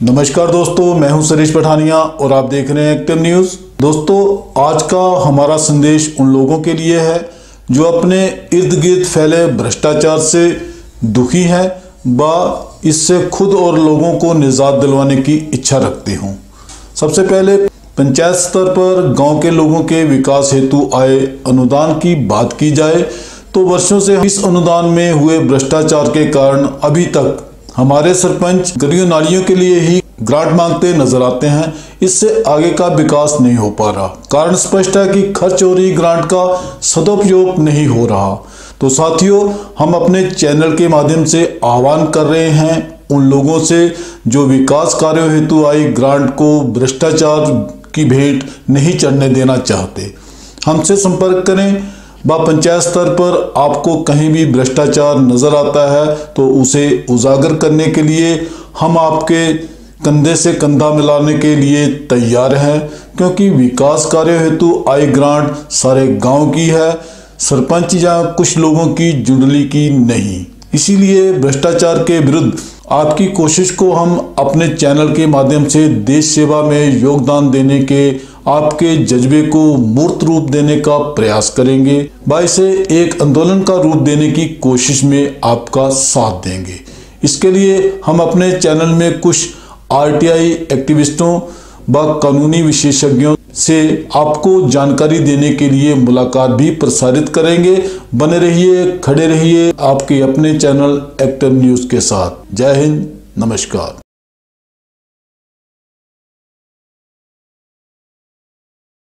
नमस्कार दोस्तों, मैं हूँ सुरेश पठानिया और आप देख रहे हैं एक्टिव न्यूज़। दोस्तों, आज का हमारा संदेश उन लोगों के लिए है जो अपने इर्द गिर्द फैले भ्रष्टाचार से दुखी हैं व इससे खुद और लोगों को निजात दिलवाने की इच्छा रखते हों। सबसे पहले, पंचायत स्तर पर गाँव के लोगों के विकास हेतु आए अनुदान की बात की जाए तो वर्षों से इस अनुदान में हुए भ्रष्टाचार के कारण अभी तक हमारे सरपंच गलियों नालियों के लिए ही ग्रांट मांगते नज़र आते हैं। इससे आगे का विकास नहीं हो पा रहा। कारण स्पष्ट है कि खर्च रही ग्रांट का सदुपयोग नहीं हो रहा। तो साथियों, हम अपने चैनल के माध्यम से आह्वान कर रहे हैं उन लोगों से जो विकास कार्यों हेतु आई ग्रांट को भ्रष्टाचार की भेंट नहीं चढ़ने देना चाहते। हमसे संपर्क करें व पंचायत स्तर पर आपको कहीं भी भ्रष्टाचार नज़र आता है तो उसे उजागर करने के लिए हम आपके कंधे से कंधा मिलाने के लिए तैयार हैं, क्योंकि विकास कार्य हेतु आई ग्रांट सारे गाँव की है। सरपंच या कुछ लोगों की जुड़ली की नहीं। इसीलिए भ्रष्टाचार के विरुद्ध आपकी कोशिश को हम अपने चैनल के माध्यम से देश सेवा में योगदान देने के आपके जज्बे को मूर्त रूप देने का प्रयास करेंगे। व इसे एक आंदोलन का रूप देने की कोशिश में आपका साथ देंगे। इसके लिए हम अपने चैनल में कुछ आरटीआई एक्टिविस्टों व कानूनी विशेषज्ञों से आपको जानकारी देने के लिए मुलाकात भी प्रसारित करेंगे। बने रहिए, खड़े रहिए आपके अपने चैनल एक्टर न्यूज़ के साथ। जय हिंद, नमस्कार।